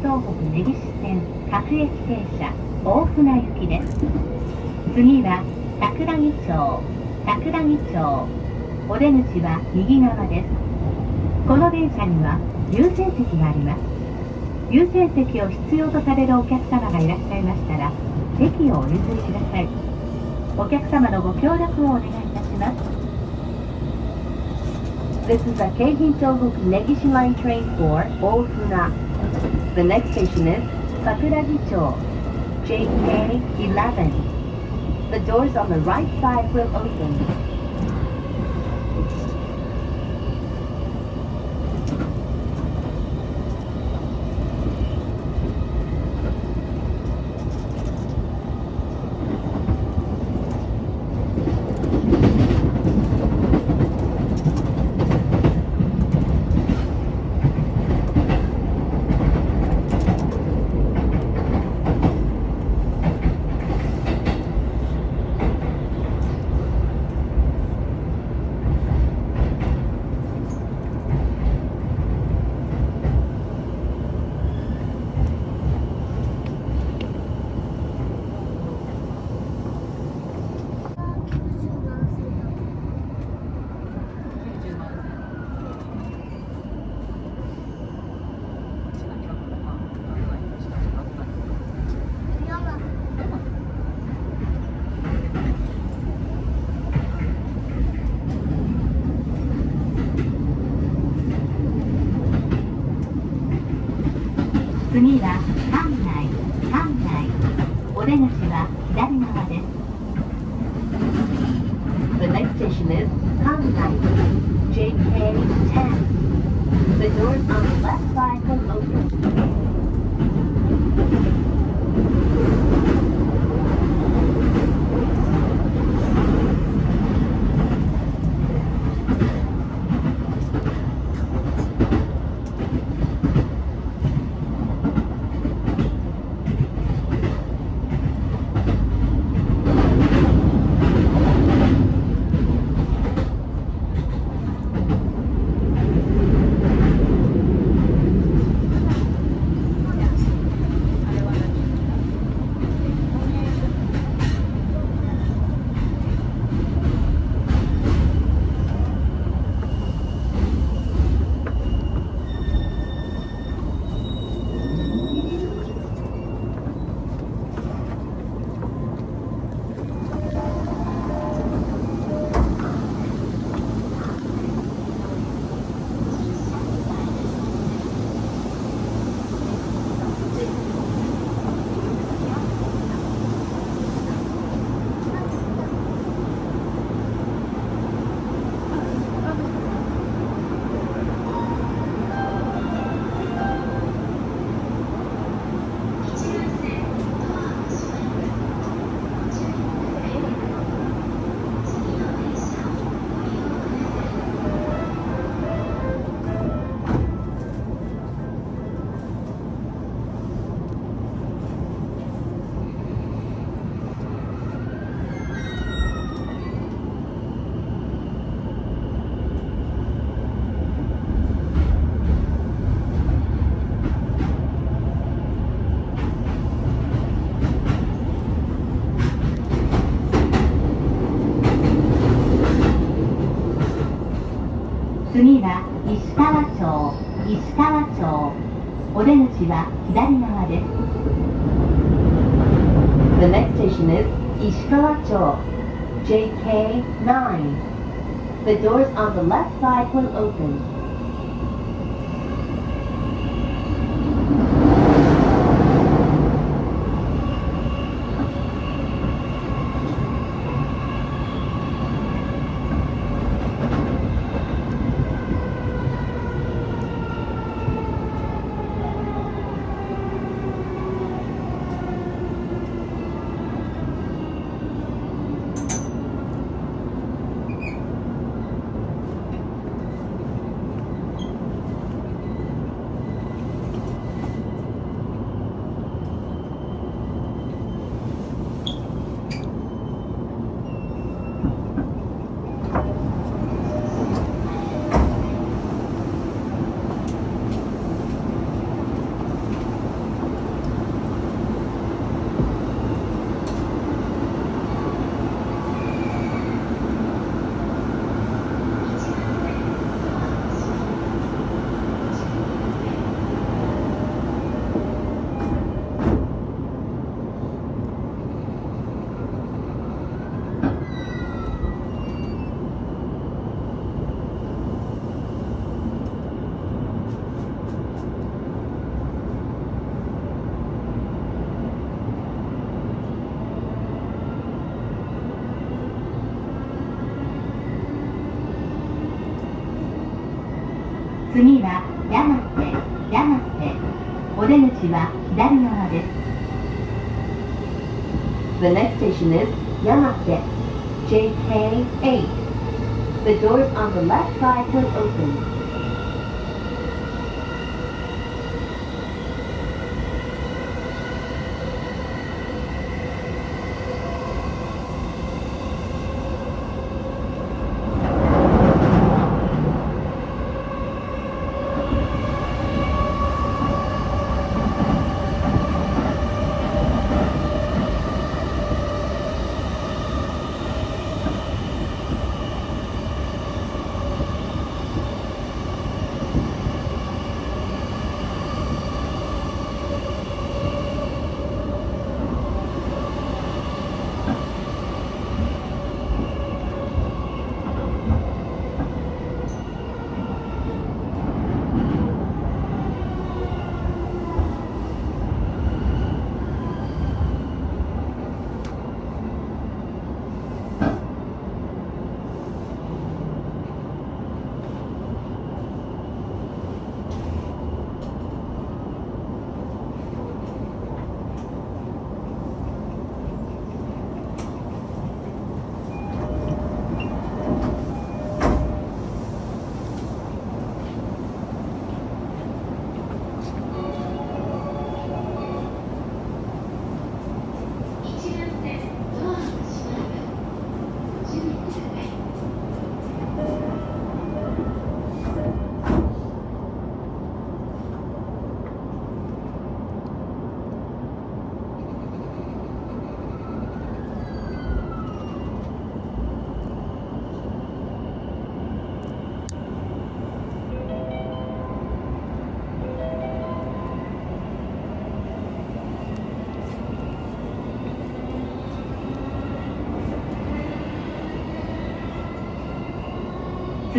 東北根岸線各駅停車大船行きです。次は桜木町桜木町お出口は右側です。この電車には優先席があります。優先席を必要とされるお客様がいらっしゃいましたら席をお譲りください。お客様のご協力をお願いいたします。This is a Keihin Tohoku Negishi Line train for 大船 The next station is Sakuragicho, JK11. The doors on the right side will open. 次は館内館内お出口は左側です The next station is 館内 JK10 The doors on the left side will open 左側です The next station is 石川町 JK9 The doors on the left side will open 次は山手山手お出口は左側です The next station is Yamate, JK8. The doors on the left side will open.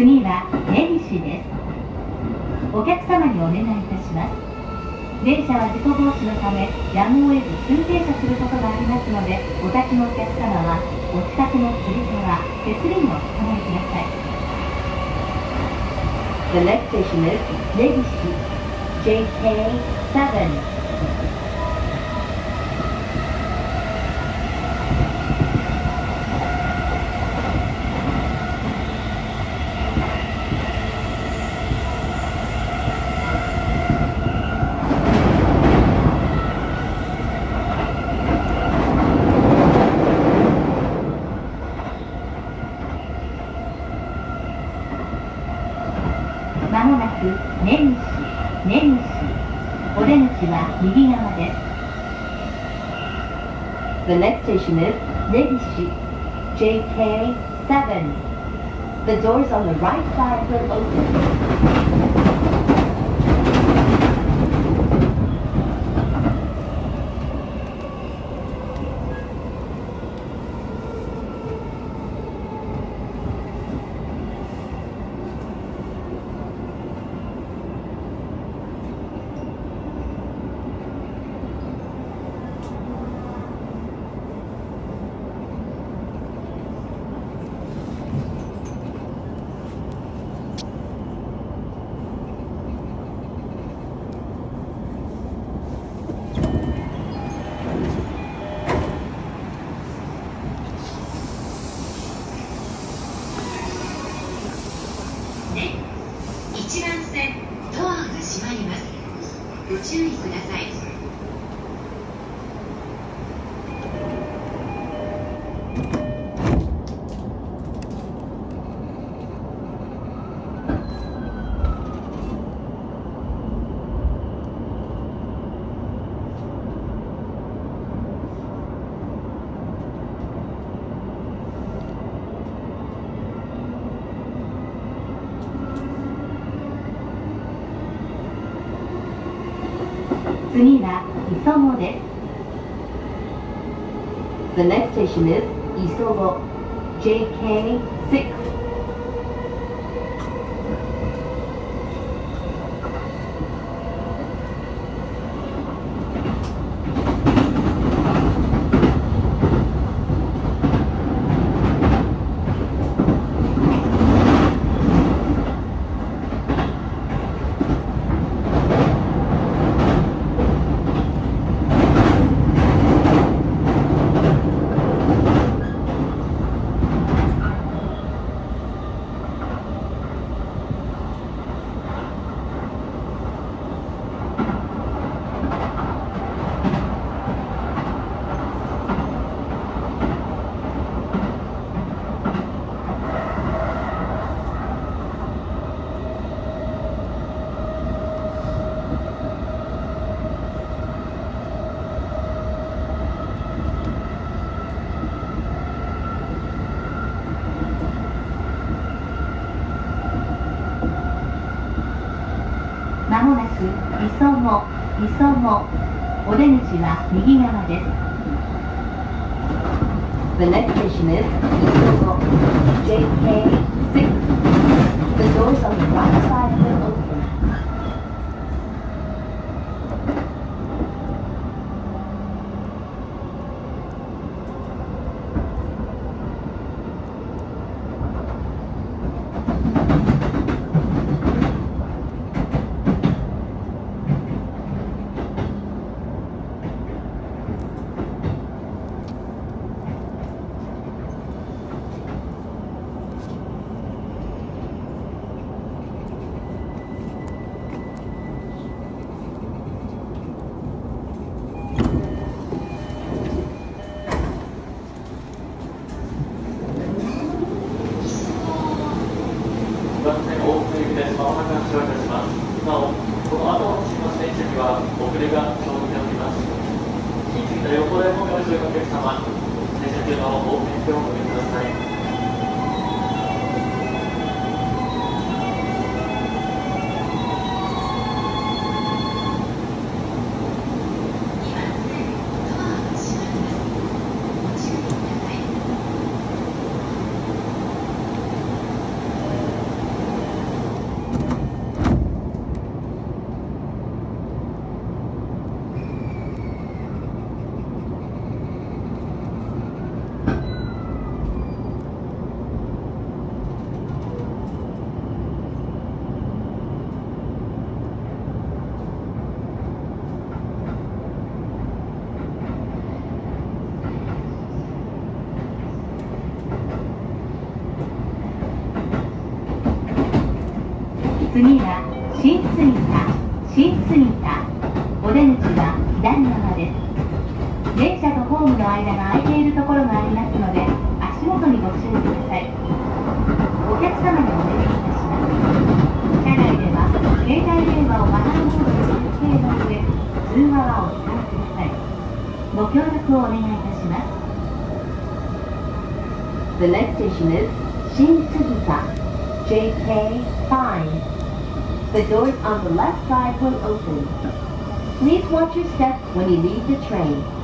次は根岸です。お客様にお願いいたします。電車は事故防止のためやむを得ず急停車することがありますのでお立ちのお客様はお近くの釣り川手すりにお捕まえください。The next station is Negishi, JK7. まもなく根岸根岸お出口は右側です The next station is Negishi, JK7. The doors on the right side will open. 注意ください。次は磯子です The next station is 磯子 JK6. 次磯子磯子お出口は右側です The next station is Isogo JK6. The doors on the right side will open. 番線大船行きです。まもなく発車いたします。なお、この後の新の電車には遅れが生じております。引き継ぎた横でもご乗車の先生、の大船手をおかけください。2番線ドアが閉まります。ご注意ください。次は新杉田新杉田お出口は左側です電車とホームの間が空いているところがありますので足元にご注意くださいお客様にお願いいたします車内では携帯電話をマナーモードで設定の上通話はお控えくださいご協力をお願いいたします The next station is Shinsugita JK5. The doors on the left side will open. Please watch your step when you leave the train.